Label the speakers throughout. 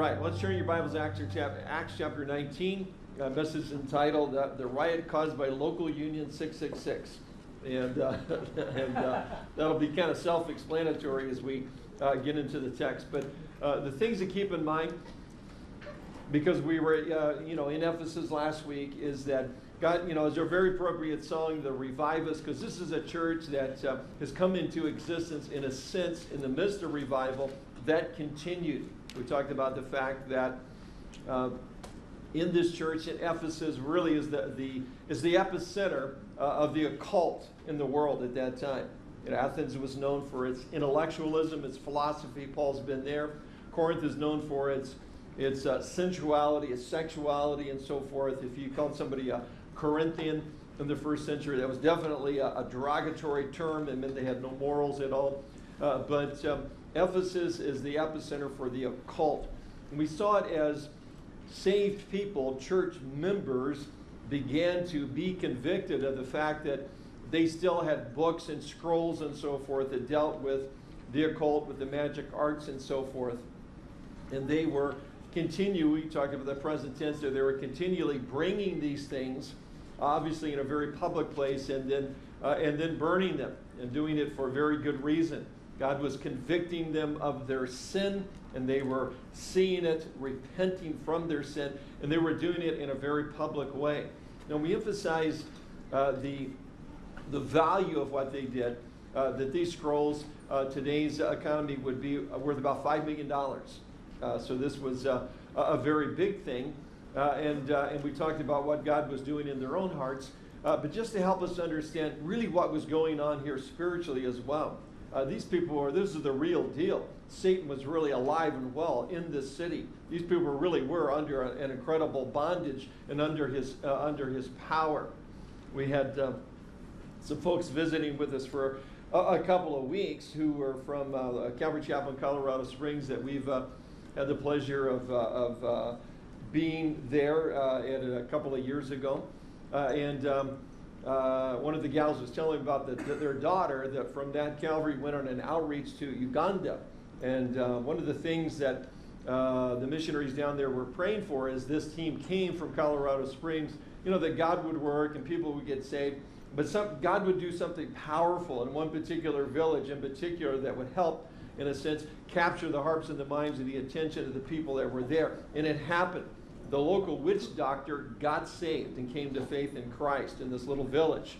Speaker 1: Right, let's turn your Bibles to Acts chapter, Acts chapter 19. A message entitled uh, The Riot Caused by Local Union 666. And, uh, and uh, that'll be kind of self explanatory as we uh, get into the text. But uh, the things to keep in mind, because we were uh, you know, in Ephesus last week, is that God, you know, is a very appropriate song, the Us, because this is a church that uh, has come into existence in a sense in the midst of revival that continued. We talked about the fact that uh, in this church in Ephesus really is the, the, is the epicenter uh, of the occult in the world at that time. Athens was known for its intellectualism, its philosophy. Paul's been there. Corinth is known for its, its uh, sensuality, its sexuality, and so forth. If you called somebody a Corinthian in the first century, that was definitely a, a derogatory term. It meant they had no morals at all. Uh, but um, Ephesus is the epicenter for the occult. And we saw it as saved people, church members, began to be convicted of the fact that they still had books and scrolls and so forth that dealt with the occult, with the magic arts and so forth. And they were continually, talking about the present tense there, they were continually bringing these things, obviously in a very public place, and then, uh, and then burning them and doing it for very good reason. God was convicting them of their sin, and they were seeing it, repenting from their sin, and they were doing it in a very public way. Now, we emphasize uh, the, the value of what they did, uh, that these scrolls, uh, today's economy would be worth about $5 million. Uh, so this was uh, a very big thing. Uh, and, and we talked about what God was doing in their own hearts. but just to help us understand really what was going on here spiritually as well. Uh, these people were, this is the real deal. Satan was really alive and well in this city. These people really were under a, an incredible bondage and under his, uh, under his power. We had uh, some folks visiting with us for a, a, couple of weeks who were from uh, Calvary Chapel in Colorado Springs that we've uh, had the pleasure of, uh, of being there at a couple of years ago. and um, uh, one of the gals was telling about the, their daughter that from that Calvary went on an outreach to Uganda. And uh, one of the things that uh, the missionaries down there were praying for is this team came from Colorado Springs, you know, that God would work and people would get saved. But some, God would do something powerful in one particular village in particular that would help, in a sense, capture the hearts and the minds and the attention of the people that were there. And it happened the local witch doctor got saved and came to faith in Christ in this little village.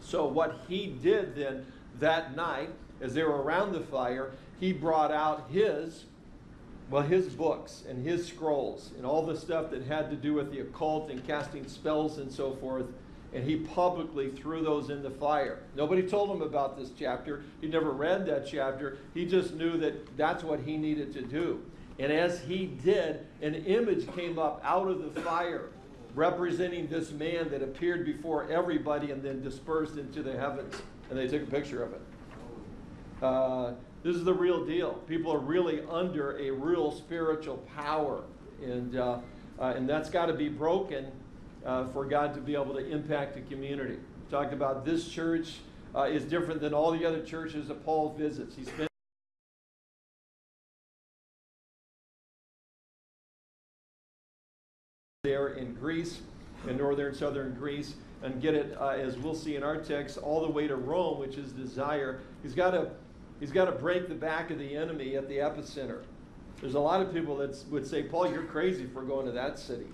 Speaker 1: So, what he did then that night, as they were around the fire, he brought out his, well, his books and his scrolls and all the stuff that had to do with the occult and casting spells and so forth. And he publicly threw those in the fire. Nobody told him about this chapter. He never read that chapter. He just knew that that's what he needed to do. And as he did, an image came up out of the fire representing this man that appeared before everybody and then dispersed into the heavens. And they took a picture of it. Uh, this is the real deal. People are really under a real spiritual power. And, uh, uh, and that's got to be broken uh, for God to be able to impact the community. We talked about this church uh, is different than all the other churches that Paul visits. He spent there in Greece, in northern southern Greece, and get it, uh, as we'll see in our text, all the way to Rome, which is desire. He's got to he's got to break the back of the enemy at the epicenter. There's a lot of people that would say, Paul, you're crazy for going to that city.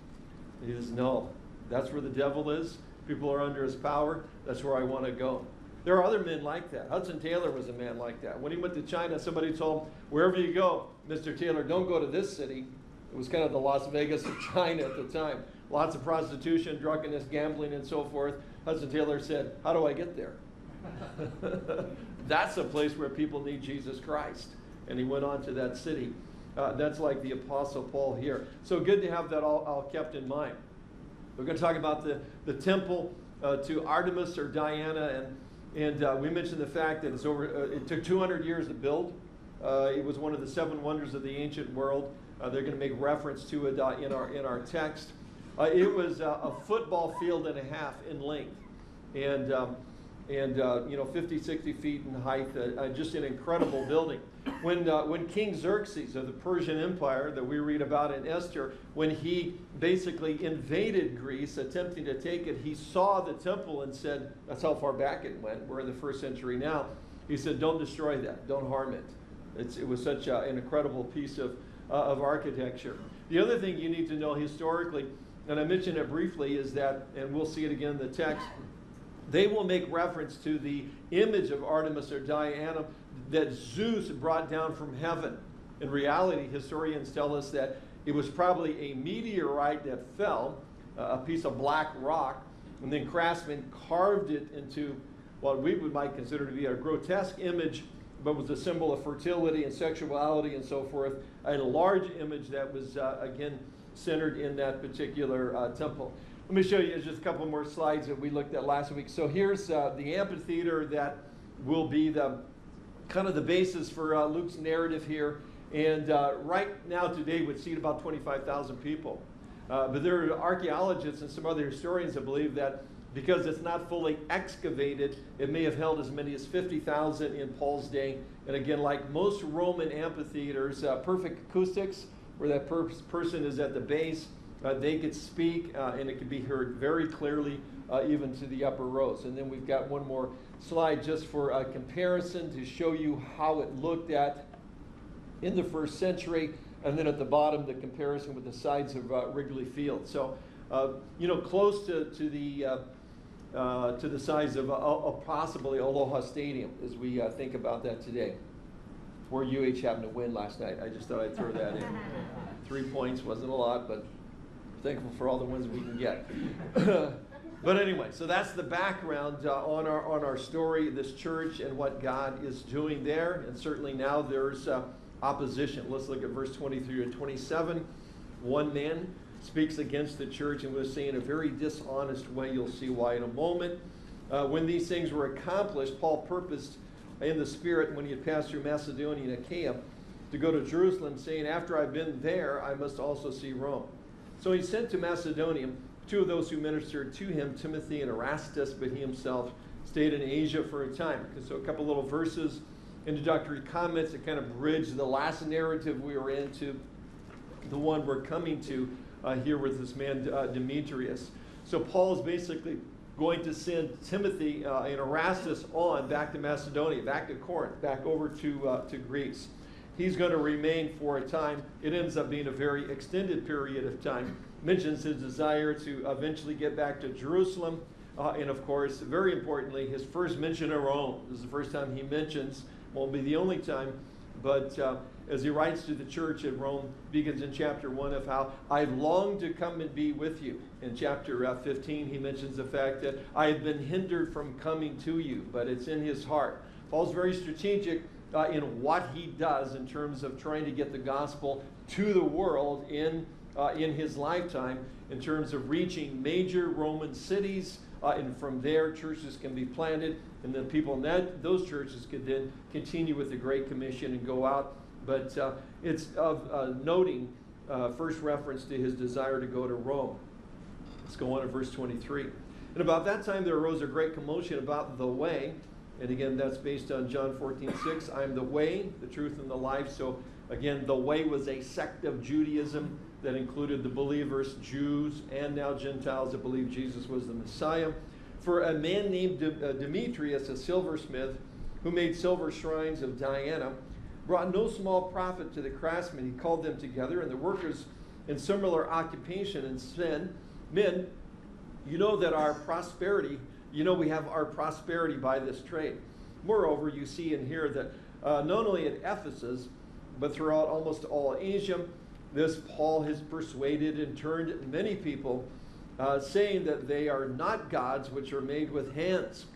Speaker 1: he says, no, that's where the devil is. People are under his power. That's where I want to go. There are other men like that. Hudson Taylor was a man like that. When he went to China, somebody told him, wherever you go, Mr. Taylor, don't go to this city. It was kind of the Las Vegas of China at the time. Lots of prostitution, drunkenness, gambling, and so forth. Hudson Taylor said, How do I get there? that's a place where people need Jesus Christ. And he went on to that city. Uh, that's like the Apostle Paul here. So good to have that all, all kept in mind. We're going to talk about the, the temple uh, to Artemis or Diana, and, and uh, we mentioned the fact that it's over, uh, it took 200 years to build. Uh, it was one of the seven wonders of the ancient world. Uh, they're going to make reference to it uh, in, our, in our text. Uh, it was uh, a football field and a half in length. And um, and uh, you know 50 60 feet in height uh, just an incredible building. When when king xerxes of the persian empire that we read about in esther when he basically invaded greece attempting to take it he saw the temple and said that's how far back it went. We're in the first century now. He said don't destroy that. Don't harm it. It's, it was such a, an incredible piece of, uh, of architecture the other thing you need to know historically and i mentioned it briefly is that and we'll see it again in the text they will make reference to the image of Artemis or Diana that Zeus brought down from heaven. In reality, historians tell us that it was probably a meteorite that fell, uh, a piece of black rock, and then craftsmen carved it into what we would might consider to be a grotesque image, but was a symbol of fertility and sexuality and so forth, a large image that was, uh, again, centered in that particular uh, temple. Let me show you just a couple more slides that we looked at last week. So here's uh, the amphitheater that will be the kind of the basis for uh, Luke's narrative here. And uh, right now today would seat about 25,000 people. Uh, but there are archaeologists and some other historians that believe that because it's not fully excavated, it may have held as many as 50,000 in Paul's day. And again, like most Roman amphitheaters, uh, perfect acoustics, where that per person is at the base, uh, they could speak uh, and it could be heard very clearly uh, even to the upper rows. And then we've got one more slide just for a comparison to show you how it looked at in the first century. And then at the bottom, the comparison with the sides of uh, Wrigley Field. So, you know, close to, to the uh, to the size of possibly Aloha Stadium as we think about that today. Where UH happened to win last night. I just thought I'd throw that in. Three points wasn't a lot, but thankful for all the wins we can get. but anyway, so that's the background uh, on our on our story, this church, and what God is doing there. And certainly now there's uh, opposition. Let's look at verse 23 to 27. One man speaks against the church and was saying in a very dishonest way. You'll see why in a moment. Uh, when these things were accomplished, Paul purposed in the Spirit when he had passed through Macedonia and Achaia to go to Jerusalem, saying, After I've been there, I must also see Rome. So he sent to Macedonia two of those who ministered to him, Timothy and Erastus, but he himself stayed in Asia for a time. So a couple little verses, introductory comments that kind of bridge the last narrative we were into, the one we're coming to uh, here with this man uh, Demetrius. So Paul is basically going to send Timothy uh, and Erastus on back to Macedonia, back to Corinth, back over to, uh, to Greece he's going to remain for a time. It ends up being a very extended period of time. Mentions his desire to eventually get back to Jerusalem. Uh, and of course, very importantly, his first mention of Rome. This is the first time he mentions, won't be the only time, but uh, as he writes to the church at Rome, begins in chapter 1 of how I long to come and be with you. In chapter uh, 15, he mentions the fact that I have been hindered from coming to you, but it's in his heart. Paul's very strategic uh, in what he does in terms of trying to get the gospel to the world in, uh, in his lifetime, in terms of reaching major Roman cities. Uh, and from there, churches can be planted, and then people in that, those churches could then continue with the Great Commission and go out. But uh, it's of uh, noting uh, first reference to his desire to go to Rome. Let's go on to verse 23. And about that time there arose a great commotion about the way and again, that's based on John 14, 6. I am the way, the truth, and the life. So again, the way was a sect of Judaism that included the believers, Jews, and now Gentiles that believed Jesus was the Messiah. For a man named De- uh, Demetrius, a silversmith, who made silver shrines of Diana, brought no small profit to the craftsmen. He called them together, and the workers in similar occupation and said, Men, you know that our prosperity you know we have our prosperity by this trade. Moreover, you see and hear that uh, not only at Ephesus, but throughout almost all Asia, this Paul has persuaded and turned many people, uh, saying that they are not gods which are made with hands.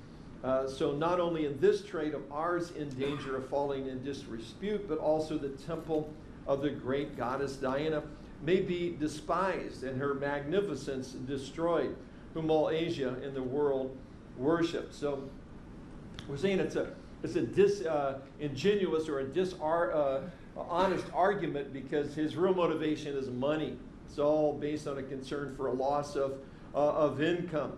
Speaker 1: Uh, so not only in this trade of ours in danger of falling in disrepute, but also the temple of the great goddess Diana may be despised and her magnificence destroyed whom all Asia and the world worship. So we're saying it's a it's a disingenuous uh, or a dishonest uh, argument because his real motivation is money. It's all based on a concern for a loss of, uh, of income.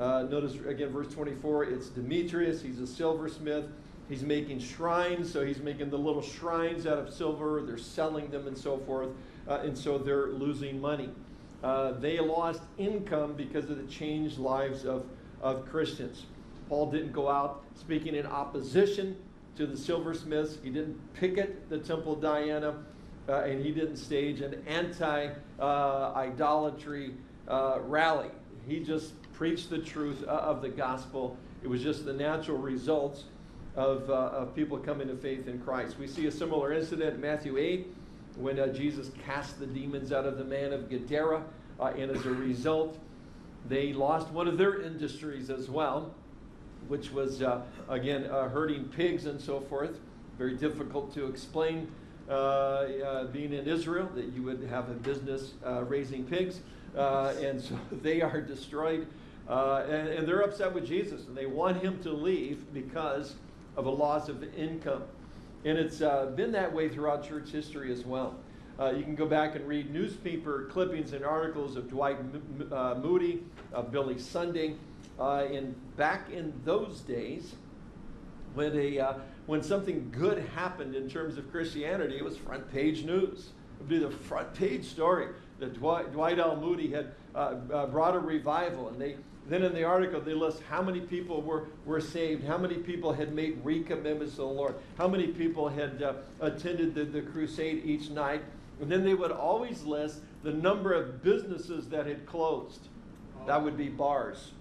Speaker 1: Uh, notice again, verse 24, it's Demetrius. He's a silversmith. He's making shrines, so he's making the little shrines out of silver. They're selling them and so forth, uh, and so they're losing money. Uh, they lost income because of the changed lives of, of Christians. Paul didn't go out speaking in opposition to the silversmiths. He didn't picket the temple of Diana, uh, and he didn't stage an anti-idolatry uh, rally. He just preached the truth uh, of the gospel. It was just the natural results of, uh, of people coming to faith in Christ. We see a similar incident in Matthew 8 when uh, Jesus cast the demons out of the man of Gadara, uh, and as a result, they lost one of their industries as well, which was, uh, again, uh, herding pigs and so forth. Very difficult to explain being in Israel that you would have a business raising pigs. and so they are destroyed. And, and they're upset with Jesus, and they want him to leave because of a loss of income. And it's uh, been that way throughout church history as well. Uh, you can go back and read newspaper clippings and articles of Dwight M- uh, Moody, of Billy Sunday. Uh, in back in those days, when a uh, when something good happened in terms of Christianity, it was front page news. It would be the front page story that Dwight, Dwight L. Moody had uh, brought a revival, and they then in the article, they list how many people were, were saved, how many people had made recommitments to the Lord, how many people had uh, attended the, the crusade each night. And then they would always list the number of businesses that had closed. That would be bars.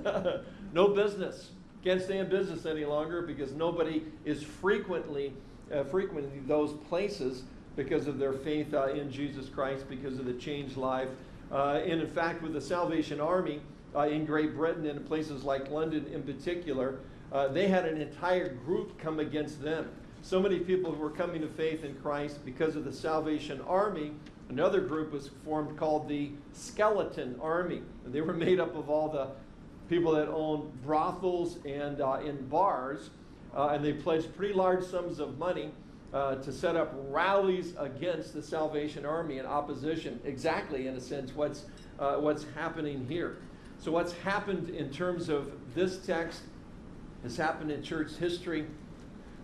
Speaker 1: no business. Can't stay in business any longer because nobody is frequently uh, frequenting those places because of their faith uh, in Jesus Christ, because of the changed life. Uh, and in fact, with the Salvation Army, uh, in Great Britain and in places like London in particular, uh, they had an entire group come against them. So many people were coming to faith in Christ because of the Salvation Army. Another group was formed called the Skeleton Army. And they were made up of all the people that owned brothels and uh, in bars, uh, and they pledged pretty large sums of money uh, to set up rallies against the Salvation Army in opposition. Exactly, in a sense, what's uh, what's happening here. So, what's happened in terms of this text has happened in church history.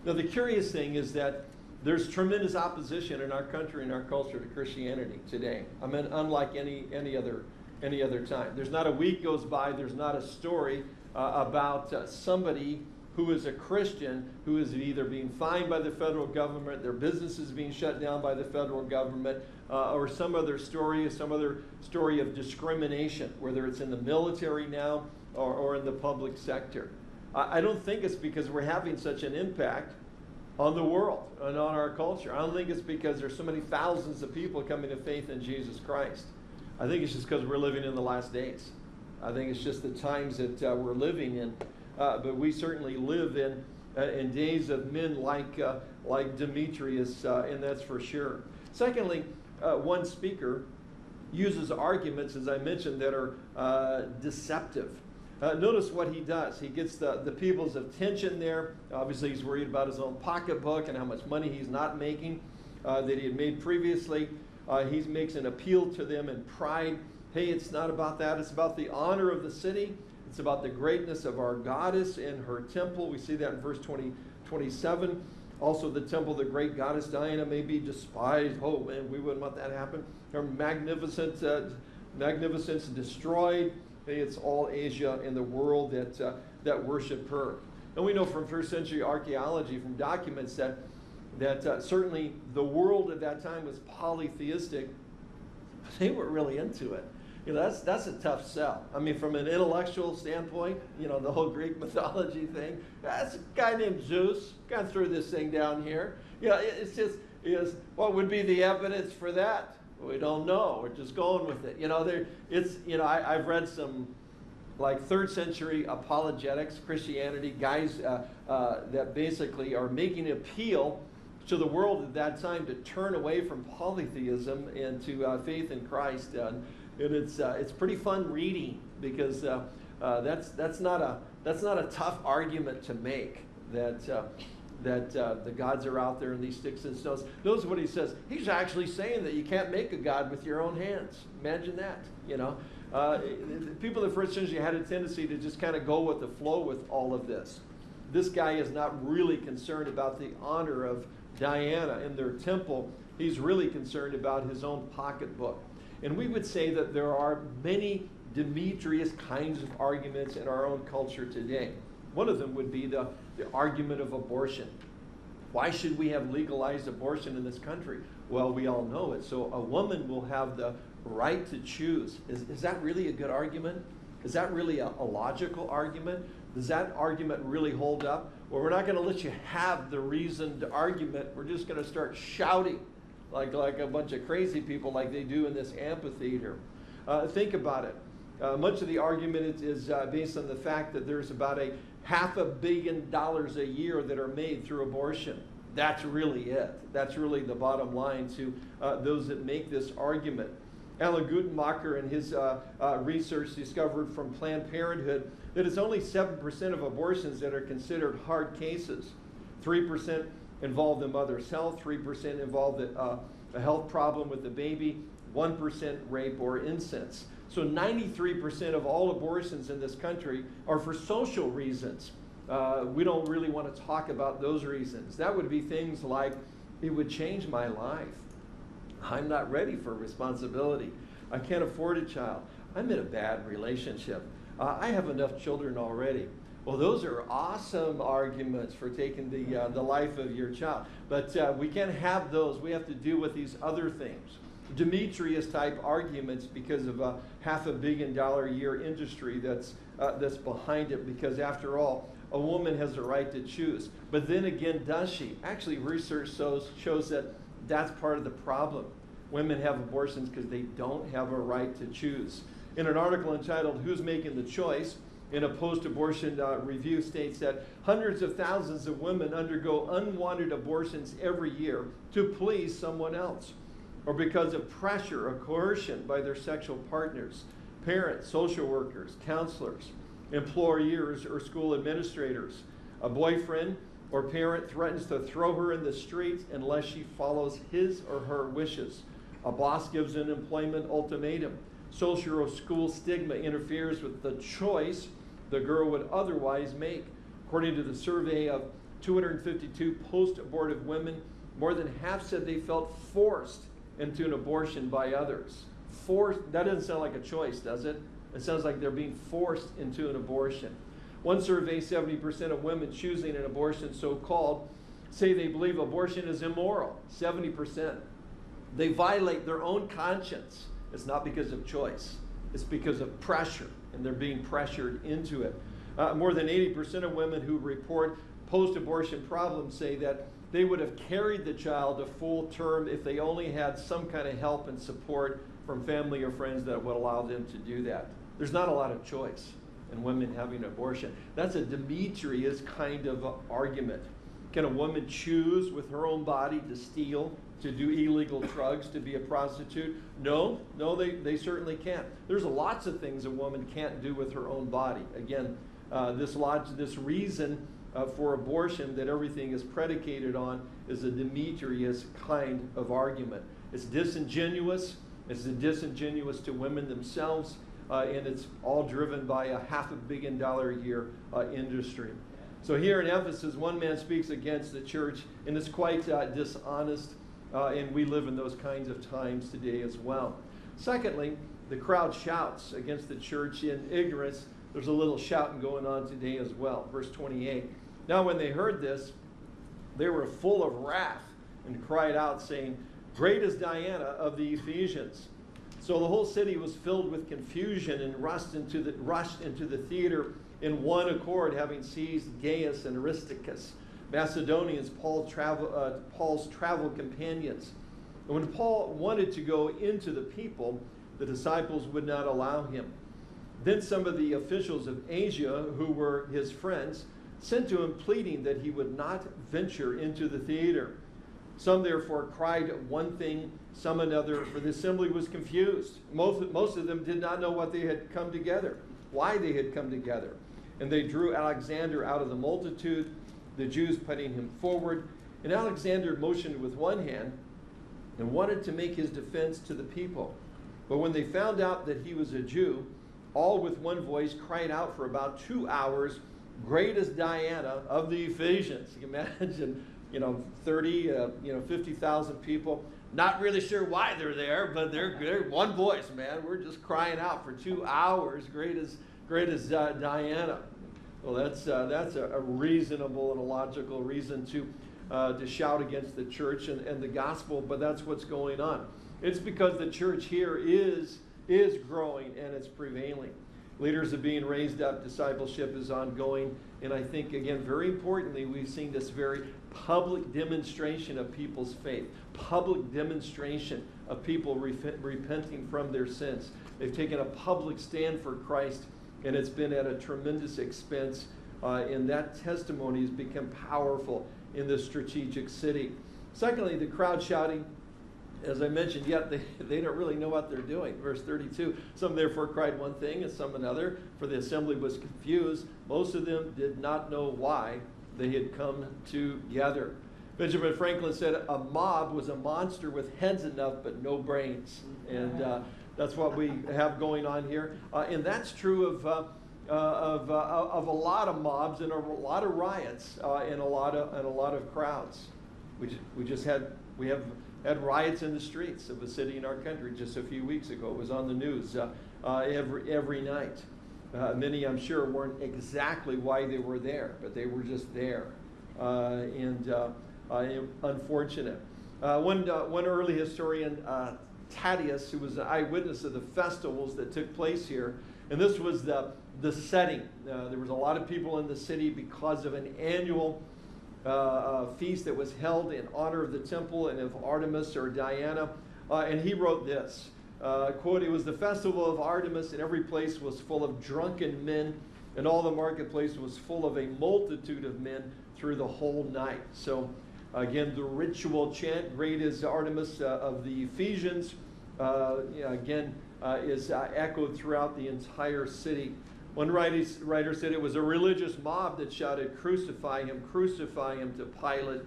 Speaker 1: Now, the curious thing is that there's tremendous opposition in our country and our culture to Christianity today. I mean, unlike any, any, other, any other time. There's not a week goes by, there's not a story uh, about uh, somebody who is a Christian who is either being fined by the federal government, their business is being shut down by the federal government, uh, or some other story, some other story of discrimination, whether it's in the military now or, or in the public sector. I, I don't think it's because we're having such an impact on the world and on our culture. I don't think it's because there's so many thousands of people coming to faith in Jesus Christ. I think it's just because we're living in the last days. I think it's just the times that uh, we're living in. Uh, but we certainly live in, uh, in days of men like, uh, like Demetrius, uh, and that's for sure. Secondly, uh, one speaker uses arguments, as I mentioned, that are uh, deceptive. Notice what he does. He gets the, the people's attention there. Obviously, he's worried about his own pocketbook and how much money he's not making that he had made previously. He makes an appeal to them in pride. Hey, it's not about that. It's about the honor of the city. It's about the greatness of our goddess and her temple. We see that in verse 20, 27. Also, the temple of the great goddess Diana may be despised. Oh, man, we wouldn't want that to happen. Her magnificent, uh, magnificence destroyed. It's all Asia and the world that, uh, that worship her. And we know from first century archaeology, from documents, that, that uh, certainly the world at that time was polytheistic. They were really into it you know, that's, that's a tough sell. I mean, from an intellectual standpoint, you know, the whole Greek mythology thing, that's a guy named Zeus, of threw this thing down here. You know, it's just, is what would be the evidence for that? We don't know. We're just going with it. You know, there, it's, you know, I, I've read some like third century apologetics, Christianity, guys uh, uh, that basically are making appeal to the world at that time to turn away from polytheism and to uh, faith in Christ. And and it's uh, it's pretty fun reading because uh, uh, that's that's not a that's not a tough argument to make that uh, that uh, the gods are out there in these sticks and stones. Notice what he says. He's actually saying that you can't make a god with your own hands. Imagine that. You know, Uh, people in the first century had a tendency to just kind of go with the flow with all of this. This guy is not really concerned about the honor of Diana in their temple. He's really concerned about his own pocketbook. And we would say that there are many Demetrius kinds of arguments in our own culture today. One of them would be the, the argument of abortion. Why should we have legalized abortion in this country? Well, we all know it. So a woman will have the right to choose. Is, is that really a good argument? Is that really a, a logical argument? Does that argument really hold up? Well, we're not going to let you have the reasoned argument. We're just going to start shouting like, like a bunch of crazy people like they do in this amphitheater. Uh, think about it. Uh, much of the argument is, uh, based on the fact that there's about a half a billion dollars a year that are made through abortion. That's really it. That's really the bottom line to uh, those that make this argument. Alan Guttmacher in his uh, uh, research discovered from Planned Parenthood that it's only 7% of abortions that are considered hard cases. 3% involve the mother's health, 3% involved the, uh, a health problem with the baby, 1% rape or incest. So 93% of all abortions in this country are for social reasons. Uh, we don't really want to talk about those reasons. That would be things like, it would change my life. I'm not ready for responsibility. I can't afford a child. I'm in a bad relationship. Uh, I have enough children already. Well, those are awesome arguments for taking the, uh, the life of your child. But uh, we can't have those. We have to deal with these other things. Demetrius type arguments because of a half a billion dollar a year industry that's, uh, that's behind it. Because after all, a woman has a right to choose. But then again, does she? Actually, research shows, shows that that's part of the problem. Women have abortions because they don't have a right to choose. In an article entitled Who's Making the Choice, in a post abortion uh, review states that hundreds of thousands of women undergo unwanted abortions every year to please someone else or because of pressure or coercion by their sexual partners, parents, social workers, counselors, employers, or school administrators. A boyfriend or parent threatens to throw her in the streets unless she follows his or her wishes. A boss gives an employment ultimatum. Social or school stigma interferes with the choice the girl would otherwise make. According to the survey of 252 post abortive women, more than half said they felt forced into an abortion by others. Forced, that doesn't sound like a choice, does it? It sounds like they're being forced into an abortion. One survey, 70% of women choosing an abortion, so called, say they believe abortion is immoral. 70%. They violate their own conscience. It's not because of choice, it's because of pressure, and they're being pressured into it. Uh, more than 80% of women who report post abortion problems say that they would have carried the child to full term if they only had some kind of help and support from family or friends that would allow them to do that. There's not a lot of choice in women having an abortion. That's a Demetrius kind of argument. Can a woman choose with her own body to steal, to do illegal drugs, to be a prostitute? No, no, they, they certainly can't. There's lots of things a woman can't do with her own body. Again, uh, this, this reason uh, for abortion that everything is predicated on is a Demetrius kind of argument. It's disingenuous. It's disingenuous to women themselves, uh, and it's all driven by a half a billion dollar a year uh, industry. So here in Ephesus, one man speaks against the church, and it's quite uh, dishonest, uh, and we live in those kinds of times today as well. Secondly, the crowd shouts against the church in ignorance. There's a little shouting going on today as well. Verse 28. Now, when they heard this, they were full of wrath and cried out, saying, Great is Diana of the Ephesians. So the whole city was filled with confusion and rushed into the, rushed into the theater in one accord, having seized Gaius and Aristarchus, Macedonians, Paul travel, uh, Paul's travel companions. And when Paul wanted to go into the people, the disciples would not allow him. Then some of the officials of Asia, who were his friends, sent to him pleading that he would not venture into the theater. Some therefore cried one thing, some another, for the assembly was confused. Most, most of them did not know what they had come together, why they had come together. And they drew Alexander out of the multitude, the Jews putting him forward. And Alexander motioned with one hand and wanted to make his defense to the people. But when they found out that he was a Jew, all with one voice cried out for about two hours, Great is Diana of the Ephesians. You can imagine, you know, 30, uh, you know, 50,000 people. Not really sure why they're there, but they're, they're one voice, man. We're just crying out for two hours. Great is, great is uh, Diana. Well, that's, uh, that's a, reasonable and a logical reason to, uh, to shout against the church and, and the gospel, but that's what's going on. It's because the church here is, is growing and it's prevailing. Leaders are being raised up, discipleship is ongoing, and I think, again, very importantly, we've seen this very public demonstration of people's faith, public demonstration of people repenting from their sins. They've taken a public stand for Christ, and it's been at a tremendous expense, uh, and that testimony has become powerful in this strategic city. Secondly, the crowd shouting, as I mentioned, yet they, they don't really know what they're doing. Verse 32 Some therefore cried one thing and some another, for the assembly was confused. Most of them did not know why they had come together. Benjamin Franklin said, A mob was a monster with heads enough but no brains. And uh, that's what we have going on here. Uh, and that's true of. Uh, uh, of, uh, of a lot of mobs and a lot of riots uh, and a lot of and a lot of crowds. We just, we just had we have had riots in the streets of a city in our country just a few weeks ago. It was on the news uh, uh, every, every night. Uh, many, I'm sure, weren't exactly why they were there, but they were just there. Uh, and uh, uh, unfortunate. one, one early historian, Tacitus, who was an eyewitness of the festivals that took place here, and this was the, the setting. there was a lot of people in the city because of an annual uh, feast that was held in honor of the temple and of Artemis or Diana. Uh, and he wrote this uh, quote, It was the festival of Artemis, and every place was full of drunken men, and all the marketplace was full of a multitude of men through the whole night. So, again, the ritual chant, Great is Artemis uh, of the Ephesians, uh, again, uh, is echoed throughout the entire city. One writer said it was a religious mob that shouted, Crucify him, crucify him to Pilate,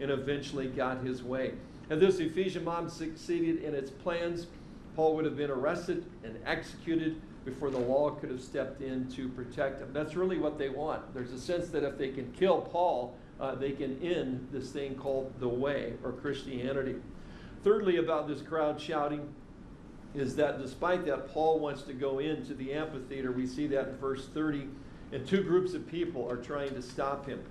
Speaker 1: and eventually got his way. Had this Ephesian mob succeeded in its plans, Paul would have been arrested and executed before the law could have stepped in to protect him. That's really what they want. There's a sense that if they can kill Paul, uh, they can end this thing called the way or Christianity. Thirdly, about this crowd shouting, is that despite that, Paul wants to go into the amphitheater. We see that in verse 30. And two groups of people are trying to stop him.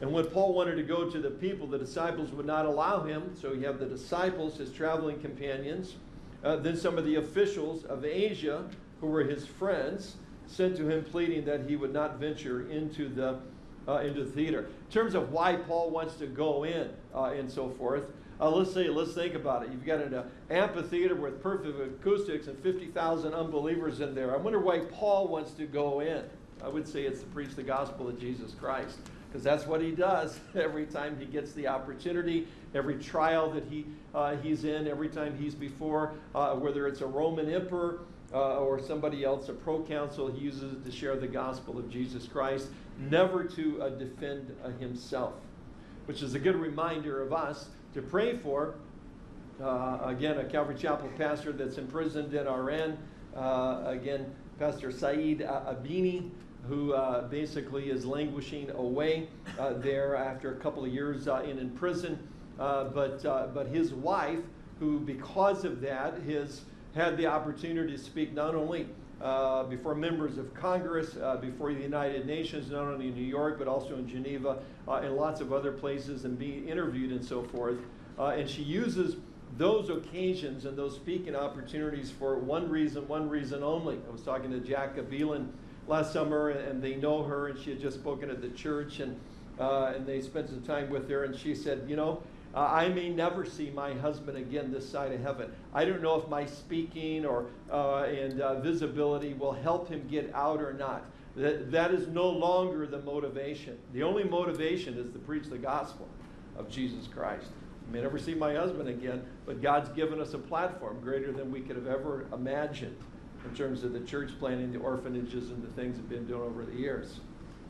Speaker 1: And when Paul wanted to go to the people, the disciples would not allow him. So you have the disciples, his traveling companions, uh, then some of the officials of Asia, who were his friends, sent to him pleading that he would not venture into the uh, into the theater. In terms of why Paul wants to go in uh, and so forth, uh, let's say, let's think about it. You've got an uh, amphitheater with perfect acoustics and 50,000 unbelievers in there. I wonder why Paul wants to go in. I would say it's to preach the gospel of Jesus Christ because that's what he does every time he gets the opportunity, every trial that he, uh, he's in, every time he's before, uh, whether it's a Roman emperor uh, or somebody else, a proconsul, he uses it to share the gospel of Jesus Christ, never to uh, defend himself, which is a good reminder of us to pray for. Uh, again, a Calvary Chapel pastor that's imprisoned in Iran. Uh, again, Pastor Saeed Abedini, who uh, basically is languishing away uh, there after a couple of years uh, in, in prison. Uh, but, but his wife, who because of that has had the opportunity to speak not only uh, before members of Congress, uh, before the United Nations, not only in New York, but also in Geneva uh, and lots of other places, and being interviewed and so forth. Uh, and she uses those occasions and those speaking opportunities for one reason, one reason only. I was talking to Jack Beelan last summer, and they know her, and she had just spoken at the church, and, uh, and they spent some time with her, and she said, You know, uh, I may never see my husband again this side of heaven. I don't know if my speaking or uh, and uh, visibility will help him get out or not. That, that is no longer the motivation. The only motivation is to preach the gospel of Jesus Christ. I may never see my husband again, but God's given us a platform greater than we could have ever imagined in terms of the church planting, the orphanages, and the things have been doing over the years.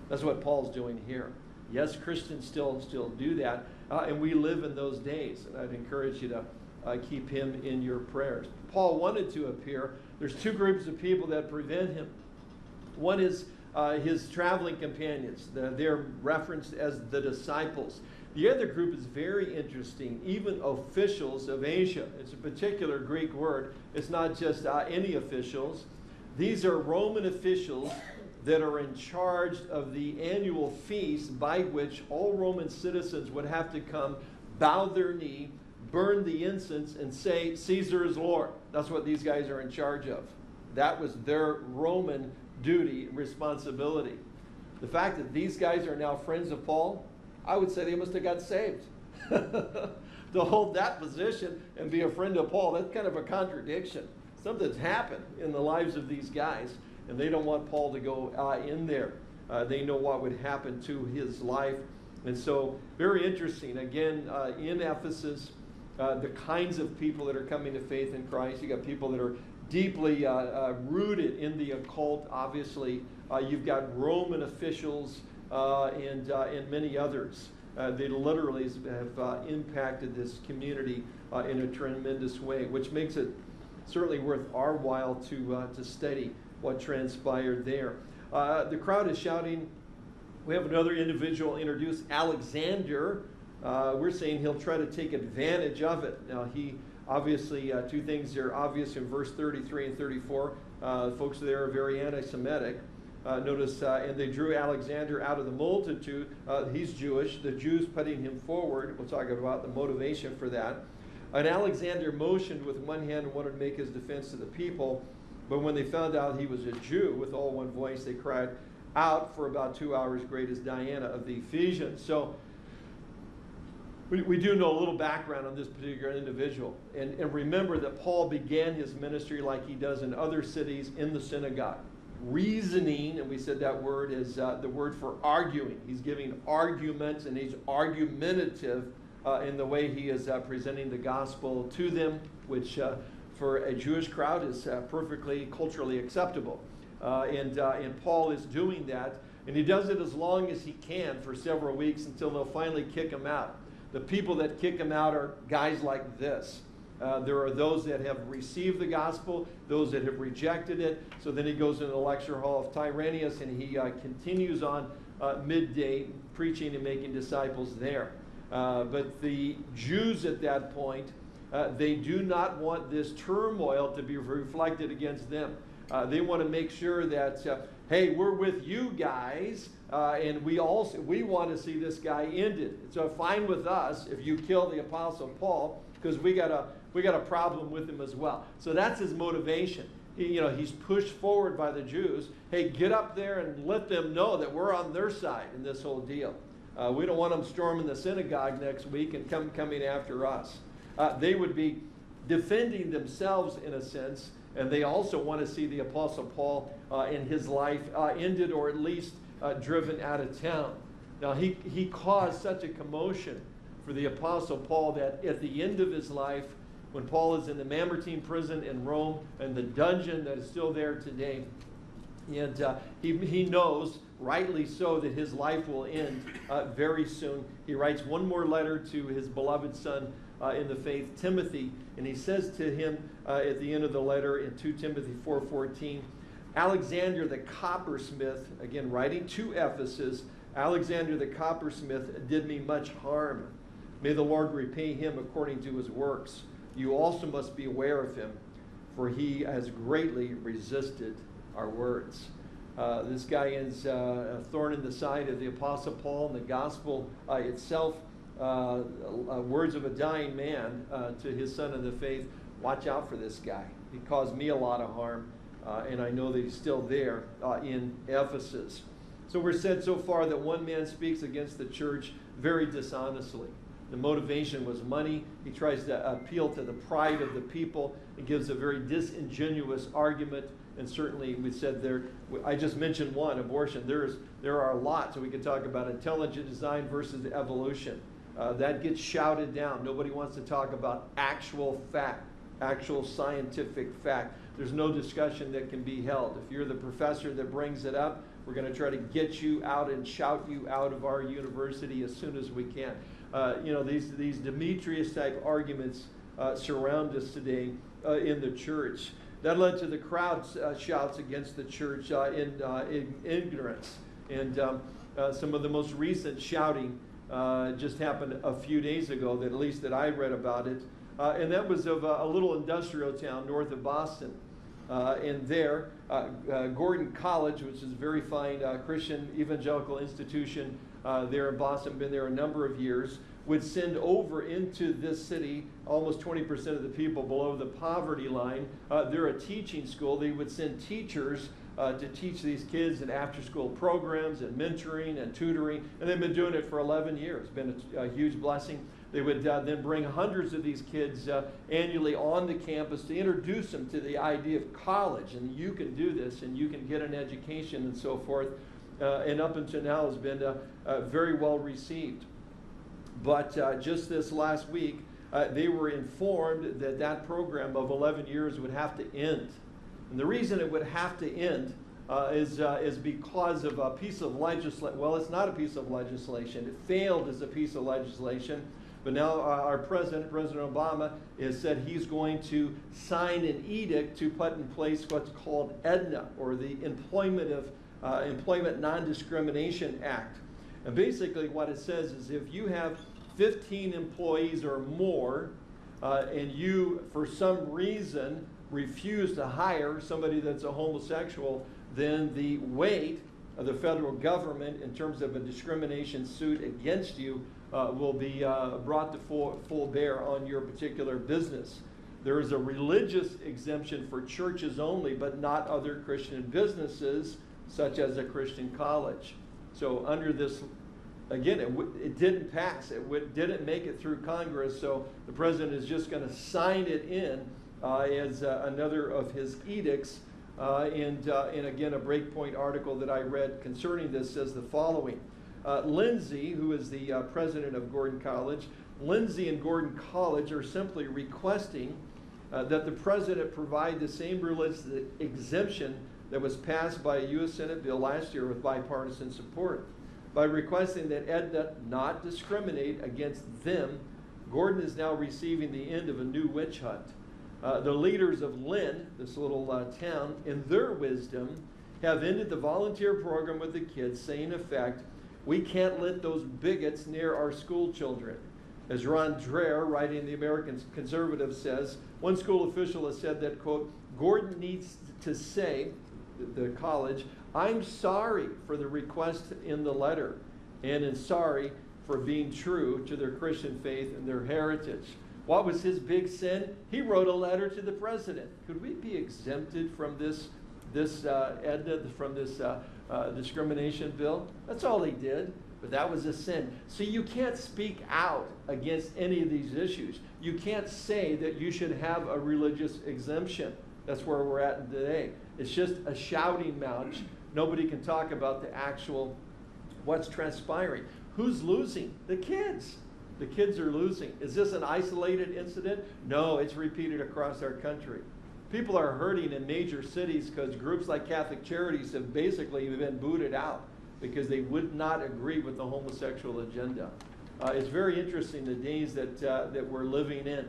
Speaker 1: That's what Paul's doing here. Yes, Christians still still do that, uh, and we live in those days. And I'd encourage you to uh, keep him in your prayers. Paul wanted to appear. There's two groups of people that prevent him. One is uh, his traveling companions. They're referenced as the disciples. The other group is very interesting, even officials of Asia. It's a particular Greek word. It's not just uh, any officials. These are Roman officials that are in charge of the annual feast by which all Roman citizens would have to come, bow their knee, burn the incense, and say, Caesar is Lord. That's what these guys are in charge of. That was their Roman duty, responsibility. The fact that these guys are now friends of Paul, I would say they must have got saved. to hold that position and be a friend of Paul, that's kind of a contradiction. Something's happened in the lives of these guys, and they don't want Paul to go uh, in there. Uh, they know what would happen to his life. And so, very interesting. Again, uh, in Ephesus, uh, the kinds of people that are coming to faith in Christ. You got people that are deeply uh, uh, rooted in the occult, obviously. You've got Roman officials and, and many others. they literally have impacted this community in a tremendous way, which makes it certainly worth our while to, to study what transpired there. the crowd is shouting. We have another individual introduced, Alexander. we're saying he'll try to take advantage of it. Now, he Obviously, uh, two things are obvious in verse 33 and 34. Uh, folks there are very anti Semitic. Uh, notice, uh, and they drew Alexander out of the multitude. Uh, he's Jewish. The Jews putting him forward. We'll talk about the motivation for that. And Alexander motioned with one hand and wanted to make his defense to the people. But when they found out he was a Jew, with all one voice, they cried out for about two hours, Great as Diana of the Ephesians. So we, we do know a little background on this particular individual. And, and remember that Paul began his ministry like he does in other cities in the synagogue. Reasoning, and we said that word is uh, the word for arguing. He's giving arguments and he's argumentative uh, in the way he is uh, presenting the gospel to them, which uh, for a Jewish crowd is uh, perfectly culturally acceptable. Uh, and, and Paul is doing that. And he does it as long as he can for several weeks until they'll finally kick him out. The people that kick him out are guys like this. Uh, there are those that have received the gospel, those that have rejected it. So then he goes into the lecture hall of Tyrannus and he uh, continues on uh, midday preaching and making disciples there. Uh, but the Jews at that point, uh, they do not want this turmoil to be reflected against them. Uh, they want to make sure that hey, we're with you guys, uh, and we also we want to see this guy ended. So fine with us if you kill the apostle Paul, because we got a we got a problem with him as well. So that's his motivation. He, you know, he's pushed forward by the Jews. Hey, get up there and let them know that we're on their side in this whole deal. Uh, we don't want them storming the synagogue next week and come coming after us. Uh, they would be defending themselves in a sense and they also want to see the Apostle Paul uh, in his life uh, ended or at least uh, driven out of town. Now, he, he caused such a commotion for the Apostle Paul that at the end of his life, when Paul is in the Mamertine prison in Rome and the dungeon that is still there today, and uh, he, he knows, rightly so, that his life will end uh, very soon. He writes one more letter to his beloved son uh, in the faith, Timothy, and he says to him uh, at the end of the letter in 2 Timothy 4:14, Alexander the coppersmith, again writing to Ephesus, Alexander the coppersmith did me much harm. May the Lord repay him according to his works. You also must be aware of him, for he has greatly resisted our words. Uh, this guy is uh, a thorn in the side of the Apostle Paul and the gospel uh, itself. Uh, uh, words of a dying man uh, to his son in the faith watch out for this guy. He caused me a lot of harm, and I know that he's still there in Ephesus. So we're said so far that one man speaks against the church very dishonestly. The motivation was money. He tries to appeal to the pride of the people. He gives a very disingenuous argument. And certainly, we said there, I just mentioned one abortion. There's, there are lots, so we could talk about intelligent design versus evolution. Uh, that gets shouted down. Nobody wants to talk about actual fact, actual scientific fact. There's no discussion that can be held. If you're the professor that brings it up, we're going to try to get you out and shout you out of our university as soon as we can. Uh, you know, these, these Demetrius type arguments uh, surround us today uh, in the church. That led to the crowd's uh, shouts against the church uh, in, in, ignorance. And um, some of the most recent shouting uh, just happened a few days ago, that at least that I read about it. Uh, and that was of a, a, little industrial town north of Boston. and there, Gordon College, which is a very fine Christian evangelical institution there in Boston, been there a number of years, would send over into this city almost 20% of the people below the poverty line. Uh, they're a teaching school. They would send teachers uh, to teach these kids in after school programs and mentoring and tutoring. And they've been doing it for 11 years. It's been a, a huge blessing. They would uh, then bring hundreds of these kids uh, annually on the campus to introduce them to the idea of college and you can do this and you can get an education and so forth. Uh, and up until now has been uh, uh, very well received. But uh, just this last week, they were informed that that program of 11 years would have to end. And the reason it would have to end uh, is, uh, is because of a piece of legislation. Well, it's not a piece of legislation. It failed as a piece of legislation. But now uh, our president, President Obama, has said he's going to sign an edict to put in place what's called ENDA, or the Employment of uh, Employment Non-Discrimination Act. And basically what it says is if you have 15 employees or more uh, and you, for some reason, refuse to hire somebody that's a homosexual, then the weight of the federal government in terms of a discrimination suit against you uh, will be uh, brought to full, full bear on your particular business. There is a religious exemption for churches only, but not other Christian businesses, such as a Christian college. So under this, again, it, it didn't pass. It didn't make it through Congress. So the president is just going to sign it in as uh, another of his edicts. Uh, and, uh, and again, a Breakpoint article that I read concerning this says the following. Uh, Lindsay, who is the uh, president of Gordon College, Lindsay and Gordon College are simply requesting that the president provide the same religious exemption that was passed by a U.S. Senate bill last year with bipartisan support. By requesting that ENDA not discriminate against them, Gordon is now receiving the end of a new witch hunt. Uh, the leaders of Lynn, this little uh, town, in their wisdom, have ended the volunteer program with the kids, saying, in effect, we can't let those bigots near our school children. As Rod Dreher, writing the American Conservative, says, one school official has said that, quote, Gordon needs to say, the college, I'm sorry for the request in the letter and in sorry for being true to their Christian faith and their heritage. What was his big sin? He wrote a letter to the president. Could we be exempted from this, this uh, ENDA, from this uh, uh, discrimination bill? That's all he did, but that was a sin. So you can't speak out against any of these issues. You can't say that you should have a religious exemption. That's where we're at today. It's just a shouting match. Nobody can talk about the actual what's transpiring. Who's losing? The kids. The kids are losing. Is this an isolated incident? No, it's repeated across our country. People are hurting in major cities because groups like Catholic Charities have basically been booted out because they would not agree with the homosexual agenda. Uh, it's very interesting the days that, uh, that we're living in.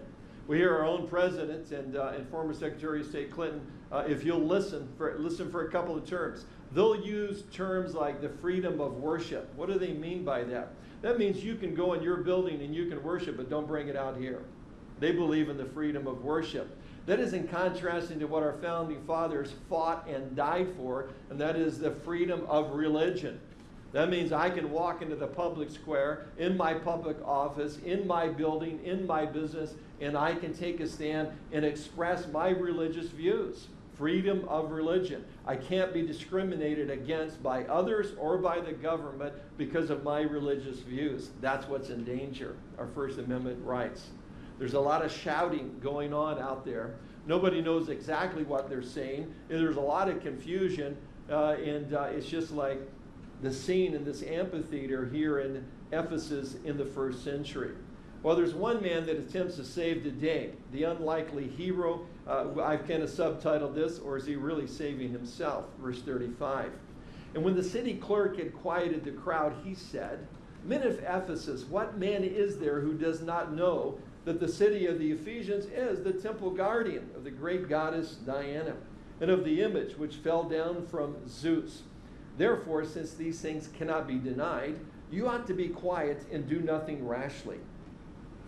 Speaker 1: We hear our own president and, uh, and former Secretary of State Clinton, uh, if you'll listen for, listen for a couple of terms, they'll use terms like the freedom of worship. What do they mean by that? That means you can go in your building and you can worship, but don't bring it out here. They believe in the freedom of worship. That is in contrasting to what our founding fathers fought and died for, and that is the freedom of religion. That means I can walk into the public square, in my public office, in my building, in my business, and I can take a stand and express my religious views. Freedom of religion. I can't be discriminated against by others or by the government because of my religious views. That's what's in danger, our First Amendment rights. There's a lot of shouting going on out there. Nobody knows exactly what they're saying. There's a lot of confusion, uh, and uh, it's just like the scene in this amphitheater here in Ephesus in the first century. Well, there's one man that attempts to save the day, the unlikely hero. Uh, I've kind of subtitled this, or is he really saving himself? Verse 35. And when the city clerk had quieted the crowd, he said, Men of Ephesus, what man is there who does not know that the city of the Ephesians is the temple guardian of the great goddess Diana and of the image which fell down from Zeus. Therefore, since these things cannot be denied, you ought to be quiet and do nothing rashly.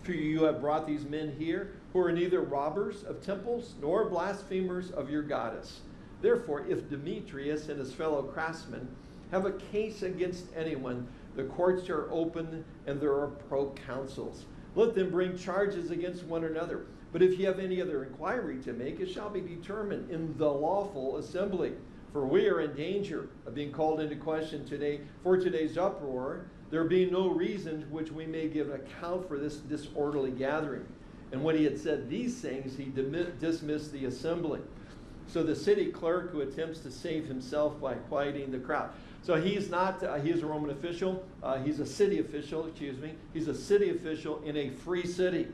Speaker 1: For you have brought these men here who are neither robbers of temples nor blasphemers of your goddess. Therefore, if Demetrius and his fellow craftsmen have a case against anyone, the courts are open and there are proconsuls. Let them bring charges against one another. But if you have any other inquiry to make, it shall be determined in the lawful assembly. For we are in danger of being called into question today for today's uproar, there being no reason which we may give account for this disorderly gathering. And when he had said these things, he dismissed the assembly. So the city clerk who attempts to save himself by quieting the crowd. So he's not, uh, he's a Roman official. Uh, he's a city official, excuse me. He's a city official in a free city.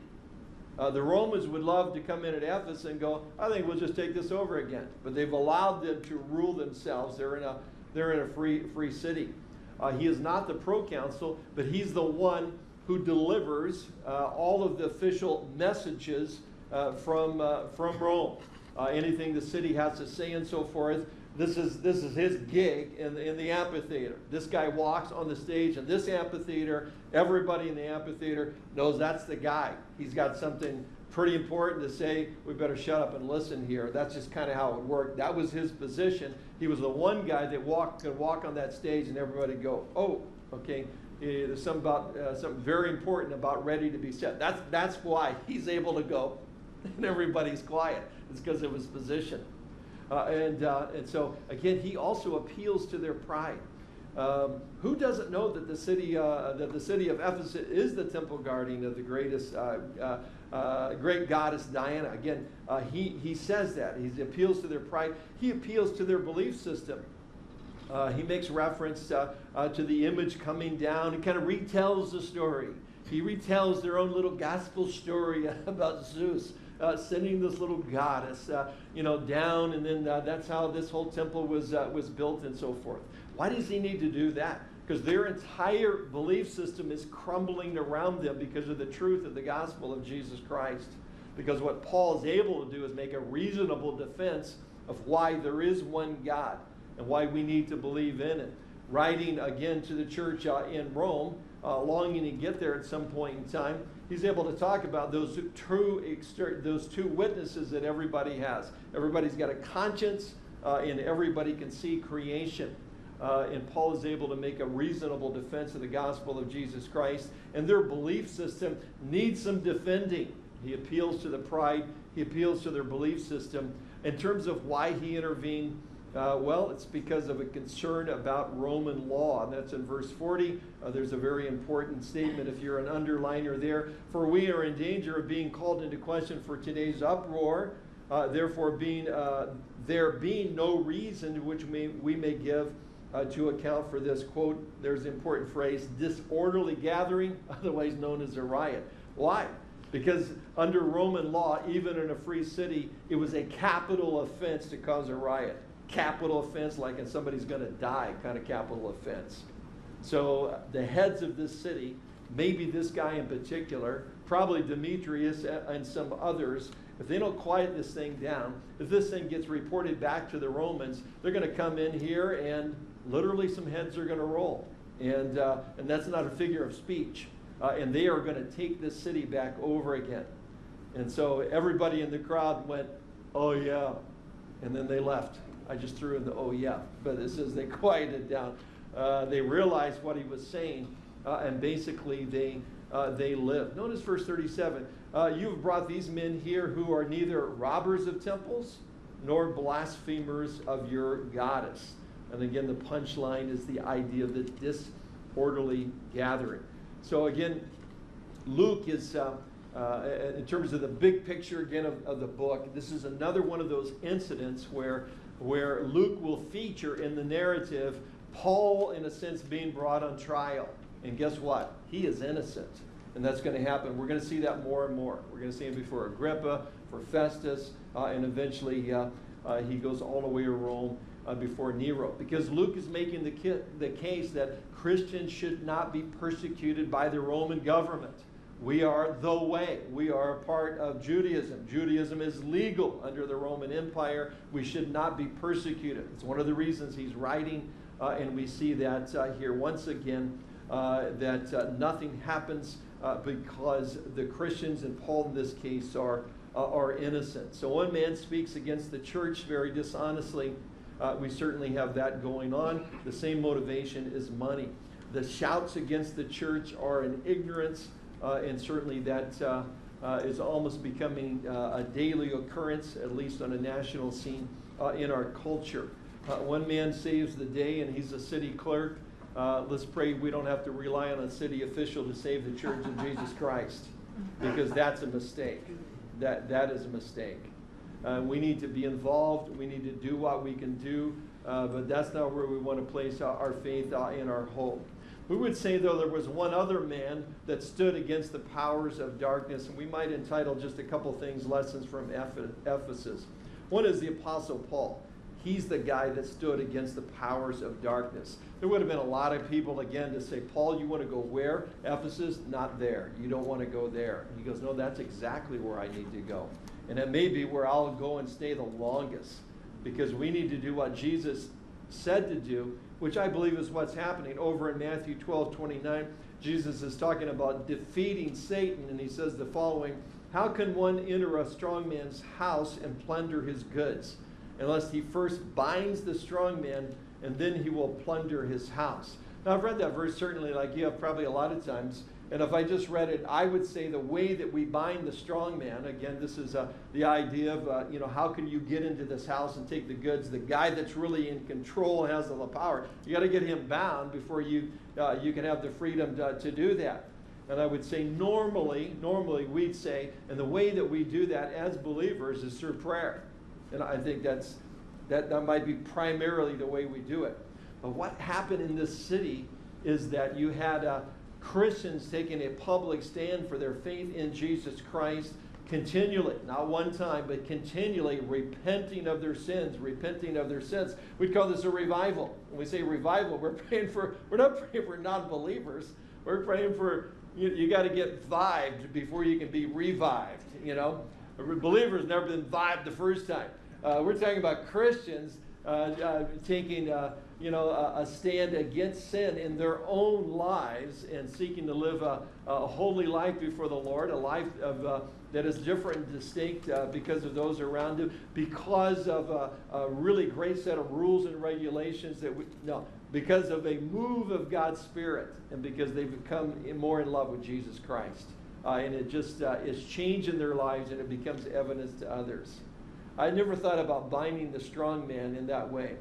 Speaker 1: Uh, the Romans would love to come in at Ephesus and go, I think we'll just take this over again. But they've allowed them to rule themselves. They're in a, they're in a free, free city. Uh, he is not the proconsul, but he's the one who delivers uh, all of the official messages uh, from, uh, from Rome. Uh, anything the city has to say and so forth. This is, this is his gig in the, in the amphitheater. This guy walks on the stage in this amphitheater. Everybody in the amphitheater knows that's the guy. He's got something pretty important to say. We better shut up and listen here. That's just kind of how it worked. That was his position. He was the one guy that walk, could walk on that stage and everybody go, oh, okay. Eh, there's some about uh, something very important about ready to be set. That's that's why he's able to go, and everybody's quiet. It's because of his position. Uh, and, uh, and so, again, he also appeals to their pride. Um, who doesn't know that the city uh, that the city of Ephesus is the temple guardian of the greatest uh, uh great goddess Diana? Again, he he says that he appeals to their pride. He appeals to their belief system. He makes reference to the image coming down. He kind of retells the story. He retells their own little gospel story about Zeus uh, sending this little goddess, uh, you know, down, and then uh, that's how this whole temple was uh, was built and so forth. Why does he need to do that? Because their entire belief system is crumbling around them because of the truth of the gospel of Jesus Christ. Because what Paul is able to do is make a reasonable defense of why there is one God and why we need to believe in it. Writing again to the church uh, in Rome, uh, longing to get there at some point in time, he's able to talk about those two, those two witnesses that everybody has. Everybody's got a conscience, uh, and everybody can see creation. Uh, and Paul is able to make a reasonable defense of the gospel of Jesus Christ. And their belief system needs some defending. He appeals to the pride, he appeals to their belief system. In terms of why he intervened, uh, well, it's because of a concern about Roman law, and that's in verse 40. Uh, there's a very important statement if you're an underliner there. For we are in danger of being called into question for today's uproar, uh, therefore, being, uh, there being no reason which we, we may give uh, to account for this. Quote, there's the important phrase, disorderly gathering, otherwise known as a riot. Why? Because under Roman law, even in a free city, it was a capital offense to cause a riot capital offense, like and somebody's going to die kind of capital offense. So the heads of this city, maybe this guy in particular, probably Demetrius and some others, if they don't quiet this thing down, if this thing gets reported back to the Romans, they're going to come in here and literally some heads are going to roll. And, uh, and that's not a figure of speech. Uh, and they are going to take this city back over again. And so everybody in the crowd went, oh yeah. And then they left. I just threw in the oh yeah, but it says they quieted down. Uh, they realized what he was saying, uh, and basically they uh, they lived. Notice verse 37. Uh, You've brought these men here who are neither robbers of temples nor blasphemers of your goddess. And again, the punchline is the idea of the disorderly gathering. So again, Luke is, uh, uh, in terms of the big picture again of, of, the book, this is another one of those incidents where where Luke will feature in the narrative Paul, in a sense, being brought on trial. And guess what? He is innocent. And that's going to happen. We're going to see that more and more. We're going to see him before Agrippa, for Festus, uh, and eventually uh, uh, he goes all the way to Rome uh, before Nero. Because Luke is making the, the case that Christians should not be persecuted by the Roman government. We are the way. We are a part of Judaism. Judaism is legal under the Roman Empire. We should not be persecuted. It's one of the reasons he's writing, uh, and we see that uh, here once again uh, that uh, nothing happens uh, because the Christians, and Paul in this case, are, uh, are innocent. So one man speaks against the church very dishonestly. we certainly have that going on. The same motivation is money. The shouts against the church are in ignorance and certainly that uh, uh, is almost becoming a daily occurrence, at least on a national scene in our culture. one man saves the day, and he's a city clerk. let's pray we don't have to rely on a city official to save the church of Jesus Christ, because that's a mistake. That, that is a mistake. Uh, we need to be involved. We need to do what we can do, uh, but that's not where we want to place our, our faith uh, our hope. We would say, though, there was one other man that stood against the powers of darkness, and we might entitle just a couple things lessons from Ephesus. One is the Apostle Paul. He's the guy that stood against the powers of darkness. There would have been a lot of people, again, to say, Paul, you want to go where? Ephesus? Not there. You don't want to go there. he goes, No, that's exactly where I need to go. And it may be where I'll go and stay the longest because we need to do what Jesus said to do which I believe is what's happening over in Matthew 12 29. Jesus is talking about defeating Satan, and he says the following How can one enter a strong man's house and plunder his goods, unless he first binds the strong man, and then he will plunder his house? Now, I've read that verse certainly, like you have probably a lot of times, and if I just read it, I would say the way that we bind the strong man, again, this is uh, the idea of, uh, you know, how can you get into this house and take the goods? The guy that's really in control has all the power. You got to get him bound before you, uh, you can have the freedom to, to do that. And I would say normally, normally we'd say, and the way that we do that as believers is through prayer. And I think that's, that, that might be primarily the way we do it. But what happened in this city is that you had a, Christians taking a public stand for their faith in Jesus Christ continually, not one time, but continually repenting of their sins, repenting of their sins. We call this a revival. When we say revival, we're praying for, we're not praying for non believers. We're praying for, you, you got to get vibed before you can be revived, you know. A believer's never been vibed the first time. Uh, we're talking about Christians uh, uh, taking uh, you know, a, a, stand against sin in their own lives and seeking to live a, a holy life before the Lord, a life of, uh, that is different and distinct uh, because of those around you, because of a, a, really great set of rules and regulations that we, no, because of a move of God's Spirit and because they've become more in love with Jesus Christ. Uh, and it just uh, is changing their lives and it becomes evidence to others. I never thought about binding the strong man in that way.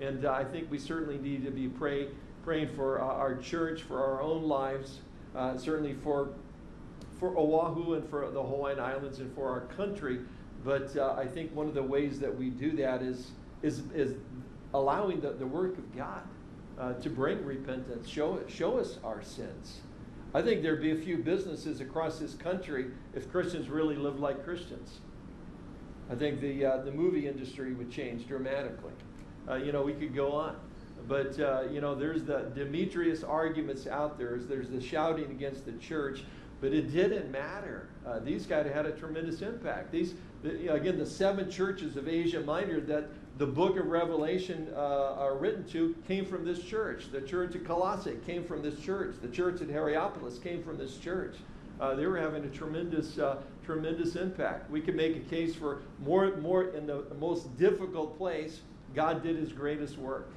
Speaker 1: And uh, I think we certainly need to be pray, praying for uh, our church, for our own lives, uh, certainly for, for Oahu and for the Hawaiian Islands and for our country. But uh, I think one of the ways that we do that is, is, is allowing the, the work of God uh, to bring repentance, show, show us our sins. I think there'd be a few businesses across this country if Christians really lived like Christians. I think the, uh, the movie industry would change dramatically. Uh, you know, we could go on. But, uh, you know, there's the Demetrius arguments out there. There's the shouting against the church. But it didn't matter. Uh, these guys had a tremendous impact. These, the, again, the seven churches of Asia Minor that the book of Revelation uh, are written to came from this church. The church at Colossae came from this church. The church at Hierapolis came from this church. Uh, they were having a tremendous, uh, tremendous impact. We could make a case for more, more in the most difficult place God did his greatest work.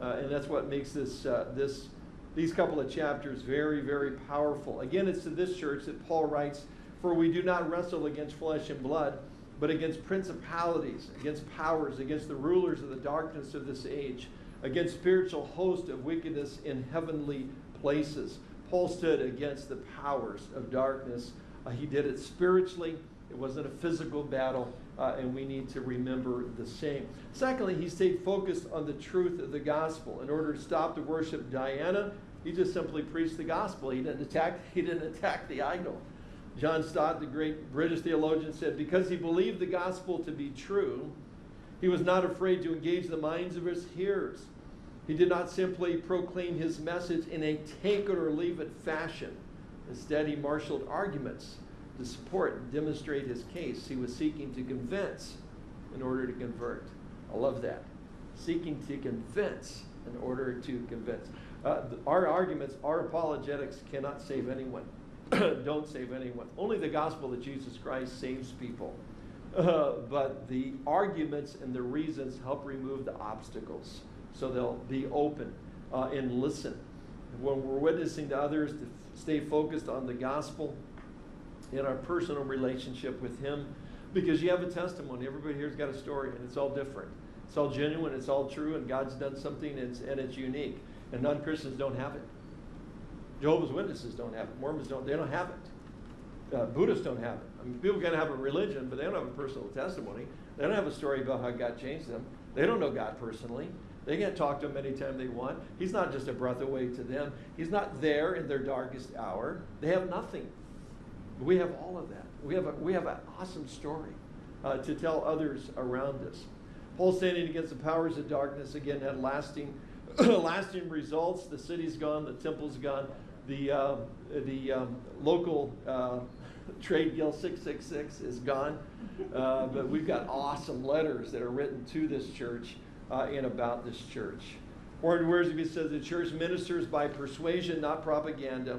Speaker 1: Uh, and that's what makes this, uh, this, these couple of chapters very, very powerful. Again, it's to this church that Paul writes, For we do not wrestle against flesh and blood, but against principalities, against powers, against the rulers of the darkness of this age, against spiritual hosts of wickedness in heavenly places. Paul stood against the powers of darkness. Uh, he did it spiritually. It wasn't a physical battle uh, and we need to remember the same. Secondly, he stayed focused on the truth of the gospel. In order to stop the worship Diana, he just simply preached the gospel. He didn't attack, he didn't attack the idol. John Stott, the great British theologian, said, Because he believed the gospel to be true, he was not afraid to engage the minds of his hearers. He did not simply proclaim his message in a take it or leave it fashion. Instead, he marshaled arguments to support and demonstrate his case. He was seeking to convince in order to convert. I love that. Seeking to convince in order to convince. Uh, our arguments, our apologetics cannot save anyone. Don't save anyone. Only the gospel of Jesus Christ saves people. Uh, but the arguments and the reasons help remove the obstacles so they'll be open uh, and listen. When we're witnessing to others, to stay focused on the gospel in our personal relationship with Him because you have a testimony. Everybody here's got a story and it's all different. It's all genuine, it's all true, and God's done something and it's, and it's unique. And non Christians don't have it. Jehovah's Witnesses don't have it. Mormons don't, they don't have it. Uh, Buddhists don't have it. I mean, people can have a religion, but they don't have a personal testimony. They don't have a story about how God changed them. They don't know God personally. They can't talk to him anytime they want. He's not just a breath away to them. He's not there in their darkest hour. They have nothing. We have all of that. We have, a, we have an awesome story uh, to tell others around us. Paul standing against the powers of darkness again had lasting, lasting results. The city's gone, the temple's gone, the, uh, the um, local uh, trade guild 666 is gone. Uh, but we've got awesome letters that are written to this church uh, and about this church. Warren Wiersbe says the church ministers by persuasion, not propaganda.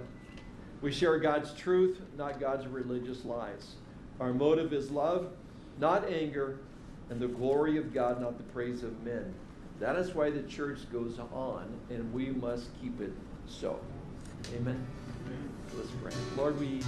Speaker 1: We share God's truth, not God's religious lies. Our motive is love, not anger, and the glory of God, not the praise of men. That is why the church goes on, and we must keep it so. Amen. Amen. Let's pray. Lord, we.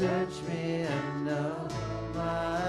Speaker 2: Search me and know my